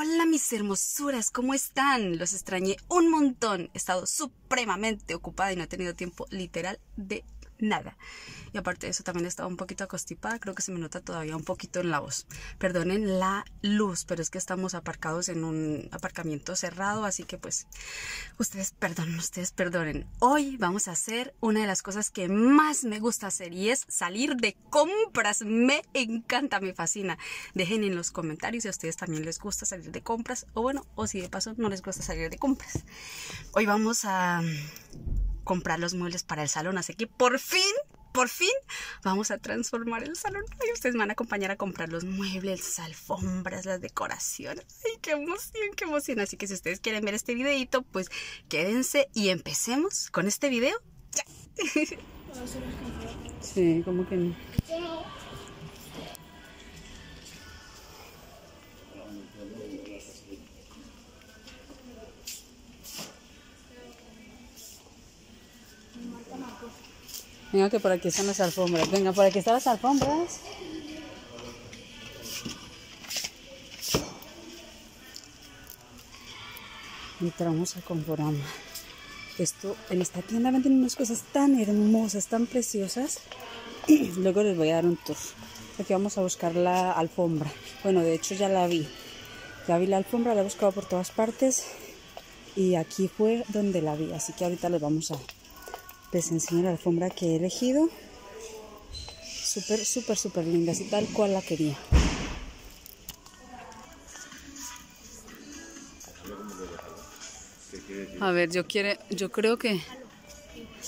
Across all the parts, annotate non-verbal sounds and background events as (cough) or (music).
Hola mis hermosuras, ¿cómo están? Los extrañé un montón. He estado supremamente ocupada y no he tenido tiempo literal de nada. Y aparte de eso también he estado un poquito acostipada, creo que se me nota todavía un poquito en la voz. Perdonen la luz, pero es que estamos aparcados en un aparcamiento cerrado, así que pues ustedes perdonen, ustedes perdonen. Hoy vamos a hacer una de las cosas que más me gusta hacer y es salir de compras. Me encanta, me fascina. Dejen en los comentarios si a ustedes también les gusta salir de compras o bueno, o si de paso no les gusta salir de compras. Hoy vamos a comprar los muebles para el salón, así que por fin, por fin vamos a transformar el salón. Y ustedes me van a acompañar a comprar los muebles, las alfombras, las decoraciones. Ay, qué emoción, qué emoción. Así que si ustedes quieren ver este videito, pues quédense y empecemos con este video. Ya. (laughs) Sí, como que no. Venga, que por aquí están las alfombras. Venga, por aquí están las alfombras. Entramos a Conforama. Esto, en esta tienda venden unas cosas tan hermosas, tan preciosas. (clears throat) Luego les voy a dar un tour. Aquí vamos a buscar la alfombra. Bueno, de hecho ya la vi. Ya vi la alfombra, la he buscado por todas partes. Y aquí fue donde la vi. Así que ahorita les vamos a les enseño la alfombra que he elegido. Súper, súper, súper linda, así tal cual la quería. A ver, yo quiere, yo creo que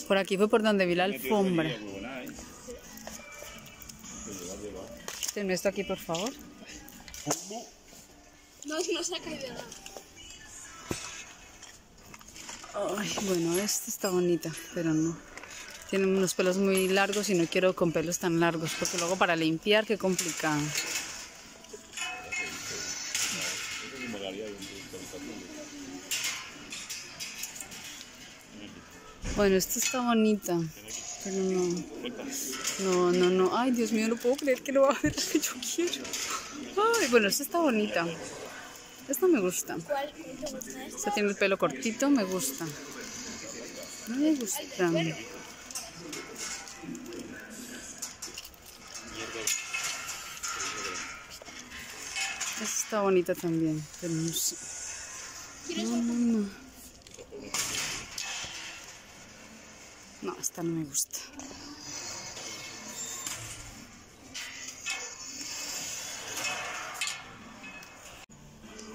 por aquí fue por donde vi la alfombra. Tenme esto aquí, por favor. No, no se ha caído nada. Ay, bueno, esta está bonita, pero no. Tiene unos pelos muy largos y no quiero con pelos tan largos, porque luego para limpiar, qué complicado. Bueno, esta está bonita, pero no. No, no, no. Ay, Dios mío, no puedo creer que lo va a ver que yo quiero. Ay, bueno, esta está bonita. Esta me gusta. ¿Cuál te gusta esta? Tiene el pelo cortito, me gusta. No me gusta. Esta está bonita también. No, esta no me gusta.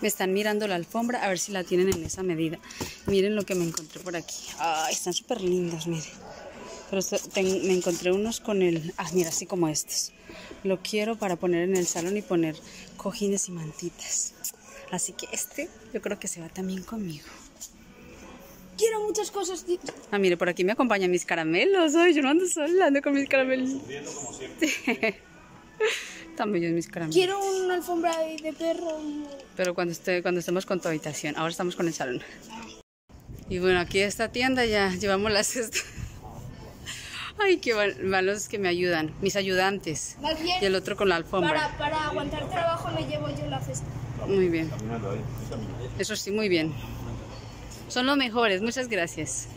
Me están mirando la alfombra a ver si la tienen en esa medida. Miren lo que me encontré por aquí. Ay, están súper lindos, miren. Pero esto- ten- me encontré unos con el... Ah, mira, así como estos. Lo quiero para poner en el salón y poner cojines y mantitas. Así que este yo creo que se va también conmigo. Quiero muchas cosas. Ah, mire, por aquí me acompañan mis caramelos. Ay, yo no ando sola, ando con mis caramelos. (laughs) Están bellos mis caramelos. Quiero una alfombra de, de perro. Pero cuando, esté, cuando estemos con tu habitación. Ahora estamos con el salón. Y bueno, aquí esta tienda ya llevamos las cesta. (laughs) Ay, qué mal- malos que me ayudan. Mis ayudantes. Más bien, Y el otro con la alfombra. para, para aguantar trabajo me llevo yo la cesta. Muy bien. Eso sí, muy bien. Son los mejores. Muchas gracias.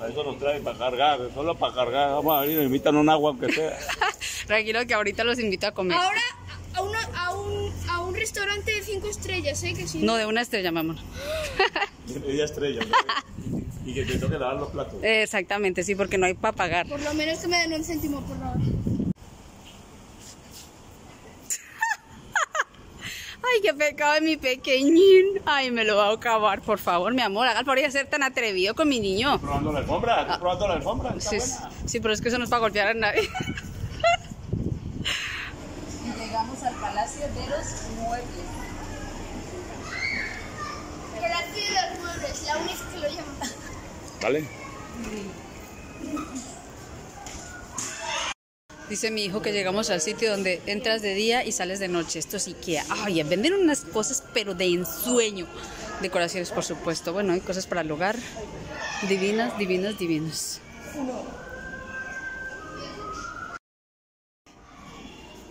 Para eso nos traen para cargar, solo para cargar. Vamos a venir, invitan un agua aunque sea. (laughs) Tranquilo que ahorita los invito a comer. Ahora a, una- a, un, a un restaurante de cinco estrellas, ¿eh? Que si No, de una estrella, mamá. Ella estrella. ¿no? (laughs) Y que te toque lavar los platos. Exactamente, sí, porque no hay para pagar. Por lo menos que me den un céntimo por hora. (laughs) Ay, qué pecado de mi pequeñín. Ay, me lo va a acabar, por favor, mi amor. Haga favor de ser tan atrevido con mi niño. ¿Probando la alfombra? ¿Estás probando la alfombra? ¿Está Sí, buena? sí, pero es que eso no es para golpear a nadie. (laughs) Llegamos al Palacio de los Muebles. Que la tiene los muebles, la única que lo llama. ¿Vale? Dice mi hijo que llegamos al sitio donde entras de día y sales de noche. Esto es Ikea. Ay, venden unas cosas, pero de ensueño. Decoraciones, por supuesto. Bueno, hay cosas para el hogar. Divinas, divinas, divinas.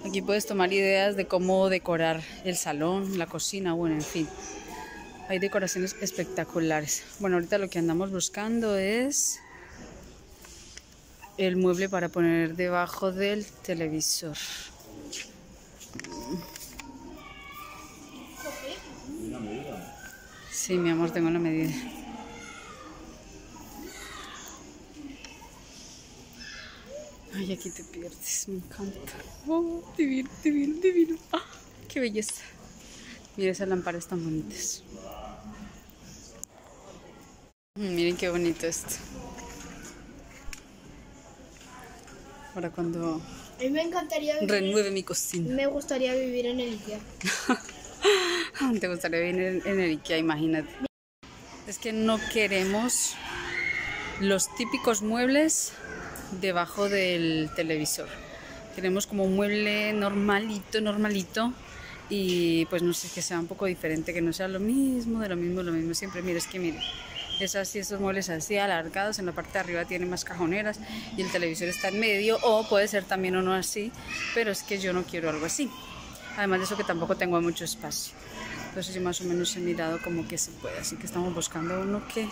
Aquí puedes tomar ideas de cómo decorar el salón, la cocina, bueno, en fin. Hay decoraciones espectaculares. Bueno, ahorita lo que andamos buscando es el mueble para poner debajo del televisor. Sí, mi amor, tengo la medida. Ay, aquí te pierdes, me encanta. Oh, divino, divino, divino. Ah, qué belleza. Mira esas lámparas tan bonitas. Mm, Miren qué bonito esto. Ahora cuando A mí me encantaría vivir, renueve mi cocina. me gustaría vivir en el Ikea. (laughs) Te gustaría vivir en, en el Ikea, imagínate. Es que no queremos los típicos muebles debajo del televisor. Queremos como un mueble normalito, normalito. Y pues no sé, que sea un poco diferente, que no sea lo mismo, de lo mismo, lo mismo. Siempre, mire, es que mire, es así, estos muebles así alargados, en la parte de arriba tiene más cajoneras y el televisor está en medio, o puede ser también uno así, pero es que yo no quiero algo así. Además de eso que tampoco tengo mucho espacio. Entonces yo más o menos he mirado como que se puede, así que estamos buscando uno que,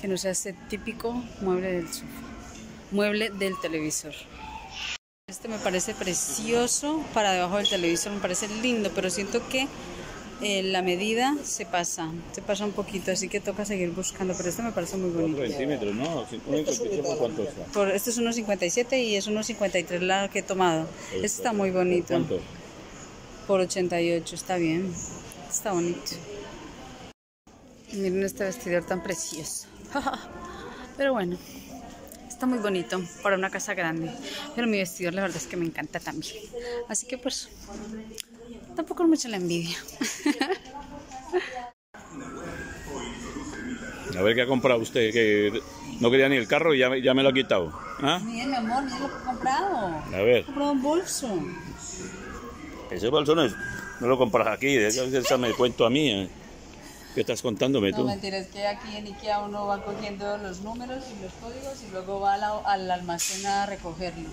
que no sea ese típico mueble del sofá, mueble del televisor. Este me parece precioso para debajo del televisor, me parece lindo, pero siento que eh, la medida se pasa, se pasa un poquito, así que toca seguir buscando, pero este me parece muy 4 bonito. centímetros, ¿no? Un centímetro, ¿cuánto está? Por, este es 1,57 y es 1,53 la que he tomado. Este está muy bonito. ¿Cuánto? Por 88, está bien. Está bonito. Miren este vestidor tan precioso. (laughs) Pero bueno, está muy bonito para una casa grande. Pero mi vestidor la verdad es que me encanta también. Así que pues, tampoco es mucho la envidia. (laughs) A ver qué ha comprado usted, que no quería ni el carro y ya, me- ya me lo ha quitado. ¿Ah? Miren, mi amor, miren lo que he comprado. A ver, He comprado un bolso. ese bolso no, es- no lo compras aquí, me cuento a mí. ¿eh? ¿Qué estás contándome No, tú? mentira, es que aquí en Ikea uno va cogiendo los números y los códigos y luego va a la- al almacén a recogerlos.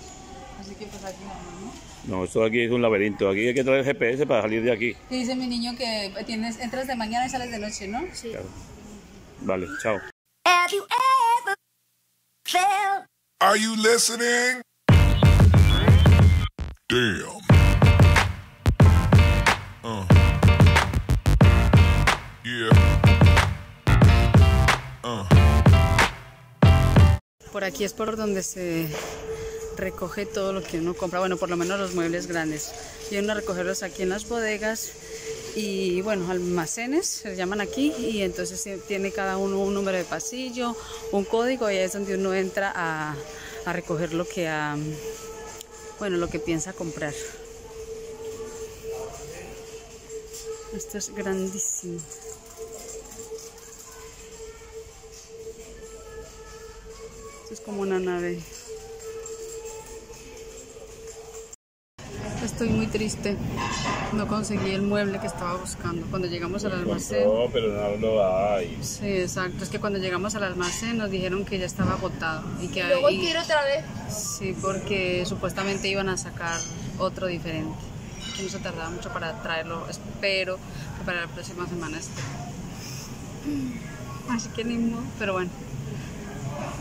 Así que pues aquí vamos, ¿no? No, esto aquí es un laberinto, aquí hay que traer GPS para salir de aquí. Que dice mi niño que tienes, entras de mañana y sales de noche, ¿no? Sí. Claro. Vale, chao. Are you listening? Damn. Uh. Por aquí es por donde se recoge todo lo que uno compra, bueno, por lo menos los muebles grandes. Vienen a recogerlos aquí en las bodegas y, bueno, almacenes, se llaman aquí, y entonces tiene cada uno un número de pasillo, un código, y ahí es donde uno entra a, a recoger lo que, ha- bueno, lo que piensa comprar. Esto es grandísimo. Como una nave. Estoy muy triste. No conseguí el mueble que estaba buscando. Cuando llegamos al almacén. No, pero no lo hay. Sí, exacto. Es que cuando llegamos al almacén nos dijeron que ya estaba agotado. Y que Luego ahí- quiero otra vez. Sí, porque supuestamente iban a sacar otro diferente. Que no se tardaba mucho para traerlo. Espero que para la próxima semana esté. Así que ni modo. Pero bueno,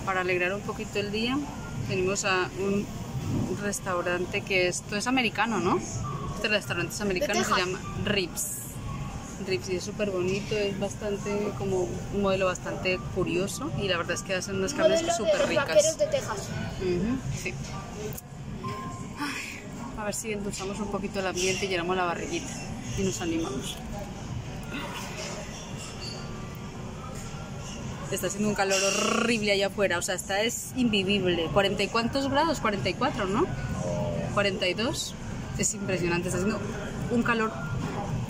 para alegrar un poquito el día, venimos a un restaurante que esto es americano, ¿no? Este restaurante es americano, se llama Rips. Rips y es súper bonito, es bastante como un modelo bastante curioso y la verdad es que hacen unas carnes súper los ricas. de Texas. Ujú, sí. Ay, a ver si endulzamos un poquito el ambiente y llenamos la barriguita y nos animamos. Está haciendo un calor horrible allá afuera, o sea, esta es invivible. ¿40 y cuántos grados? 44, ¿no? 42. Es impresionante, está haciendo un calor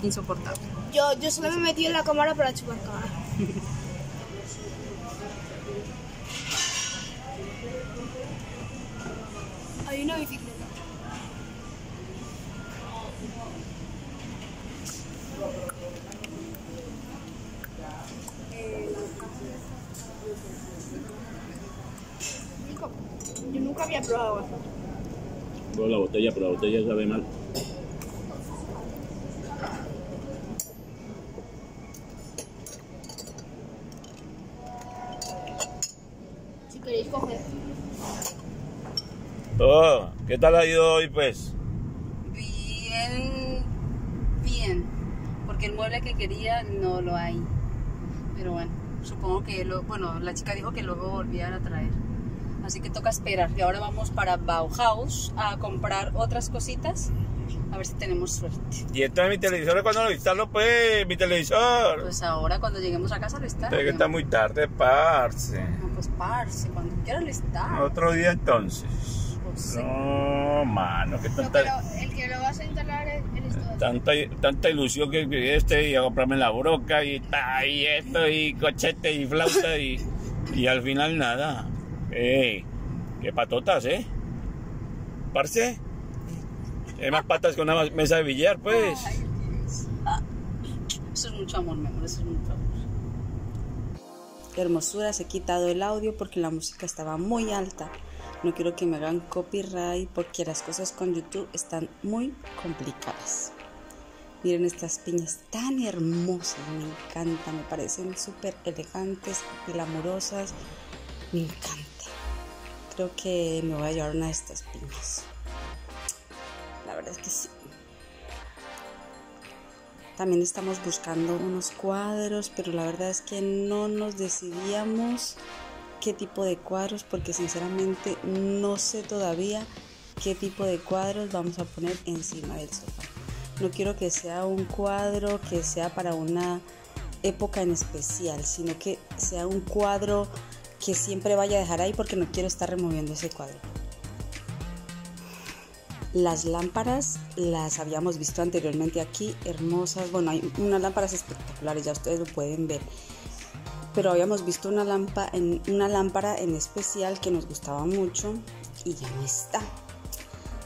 insoportable. Yo, yo solo me metido en la cámara para chupar cámara. (laughs) Hay una bicicleta. la botella, pero la botella sabe mal. Oh, ¿Qué tal ha ido hoy, pues? Bien, bien. Porque el mueble que quería no lo hay. Pero bueno, supongo que lo, bueno, la chica dijo que luego volvían a traer. Así que toca esperar. Y ahora vamos para Bauhaus a comprar otras cositas. A ver si tenemos suerte. ¿Y entonces mi televisor cuando lo instalo, pues? Mi televisor. Pues ahora cuando lleguemos a casa lo está. Es que está muy tarde, parce. No, pues parce, cuando quiera lo está. Otro día entonces. Pues sí. No, mano, que No, tanta, pero el que lo vas a instalar es- tanta, tanta ilusión que este y a comprarme la broca y, ta, y esto y cochete y flauta y, y al final nada. Ey, qué patotas, ¿eh? Parce, hay más patas que una mesa de billar, pues. Ay. Ah, Eso es mucho amor, mi amor, eso es mucho amor. Qué hermosura, se ha quitado el audio porque la música estaba muy alta. No quiero que me hagan copyright porque las cosas con YouTube están muy complicadas. Miren estas piñas tan hermosas, me encantan, me parecen súper elegantes, glamurosas, me encanta. Creo que me voy a llevar una de estas piñas. La verdad es que sí. También estamos buscando unos cuadros, pero la verdad es que no nos decidíamos qué tipo de cuadros, porque sinceramente no sé todavía qué tipo de cuadros vamos a poner encima del sofá. No quiero que sea un cuadro que sea para una época en especial, sino que sea un cuadro que siempre vaya a dejar ahí porque no quiero estar removiendo ese cuadro. Las lámparas las habíamos visto anteriormente aquí, hermosas. Bueno, hay unas lámparas espectaculares, ya ustedes lo pueden ver. Pero habíamos visto una, lámpara en, una lámpara en especial que nos gustaba mucho y ya no está.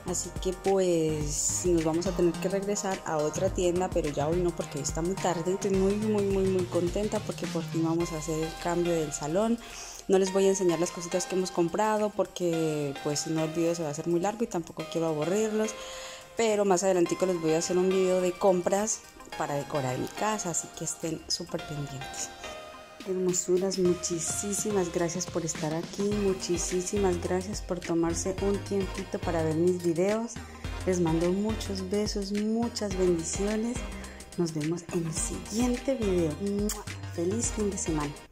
Así que pues nos vamos a tener que regresar a otra tienda, pero ya hoy no porque está muy tarde. Estoy muy, muy, muy, muy contenta porque por fin vamos a hacer el cambio del salón. No les voy a enseñar las cositas que hemos comprado porque pues si no el video se va a hacer muy largo y tampoco quiero aburrirlos. Pero más adelantico les voy a hacer un video de compras para decorar mi casa, así que estén súper pendientes. Hermosuras, muchísimas gracias por estar aquí, muchísimas gracias por tomarse un tiempito para ver mis videos. Les mando muchos besos, muchas bendiciones. Nos vemos en el siguiente video. Feliz fin de semana.